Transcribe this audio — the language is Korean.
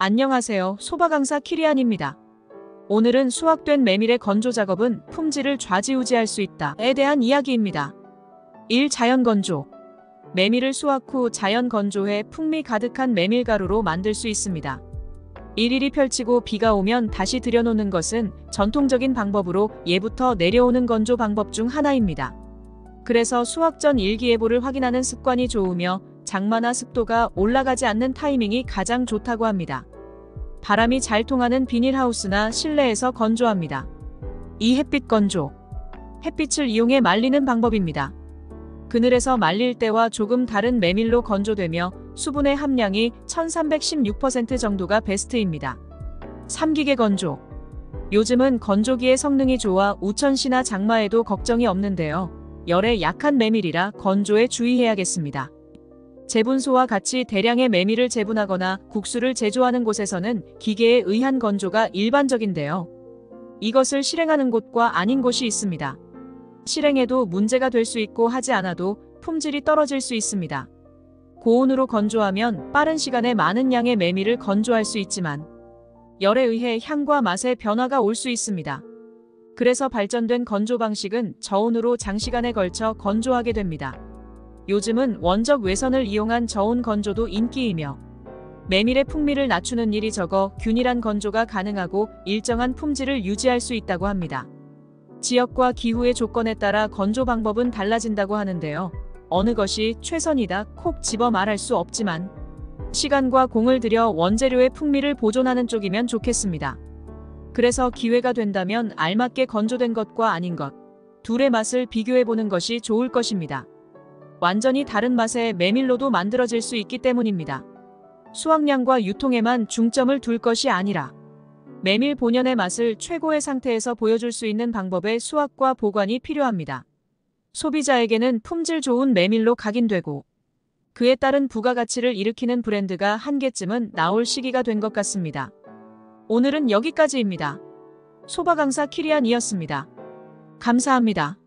안녕하세요. 소바 강사 키리안입니다. 오늘은 수확된 메밀의 건조 작업은 품질을 좌지우지할 수 있다에 대한 이야기입니다. 1. 자연 건조. 메밀을 수확 후 자연 건조해 풍미 가득한 메밀 가루로 만들 수 있습니다. 일일이 펼치고 비가 오면 다시 들여놓는 것은 전통적인 방법으로 예부터 내려오는 건조 방법 중 하나입니다. 그래서 수확 전 일기예보를 확인하는 습관이 좋으며 장마나 습도가 올라가지 않는 타이밍이 가장 좋다고 합니다. 바람이 잘 통하는 비닐하우스나 실내에서 건조합니다. 2. 햇빛 건조. 햇빛을 이용해 말리는 방법입니다. 그늘에서 말릴 때와 조금 다른 메밀로 건조되며 수분의 함량이 1316% 정도가 베스트입니다. 3. 기계 건조. 요즘은 건조기의 성능이 좋아 우천시나 장마에도 걱정이 없는데요. 열에 약한 메밀이라 건조에 주의해야겠습니다. 재분소와 같이 대량의 메밀을 재분하거나 국수를 제조하는 곳에서는 기계에 의한 건조가 일반적인데요. 이것을 실행하는 곳과 아닌 곳이 있습니다. 실행해도 문제가 될 수 있고 하지 않아도 품질이 떨어질 수 있습니다. 고온으로 건조하면 빠른 시간에 많은 양의 메밀을 건조할 수 있지만 열에 의해 향과 맛의 변화가 올 수 있습니다. 그래서 발전된 건조 방식은 저온으로 장시간에 걸쳐 건조하게 됩니다. 요즘은 원적 외선을 이용한 저온 건조도 인기이며 메밀의 풍미를 낮추는 일이 적어 균일한 건조가 가능하고 일정한 품질을 유지할 수 있다고 합니다. 지역과 기후의 조건에 따라 건조 방법은 달라진다고 하는데요. 어느 것이 최선이다 콕 집어 말할 수 없지만 시간과 공을 들여 원재료의 풍미를 보존하는 쪽이면 좋겠습니다. 그래서 기회가 된다면 알맞게 건조된 것과 아닌 것, 둘의 맛을 비교해 보는 것이 좋을 것입니다. 완전히 다른 맛의 메밀로도 만들어질 수 있기 때문입니다. 수확량과 유통에만 중점을 둘 것이 아니라 메밀 본연의 맛을 최고의 상태에서 보여줄 수 있는 방법의 수확과 보관이 필요합니다. 소비자에게는 품질 좋은 메밀로 각인되고 그에 따른 부가가치를 일으키는 브랜드가 한 개쯤은 나올 시기가 된 것 같습니다. 오늘은 여기까지입니다. 소바강사 키리안이었습니다. 감사합니다.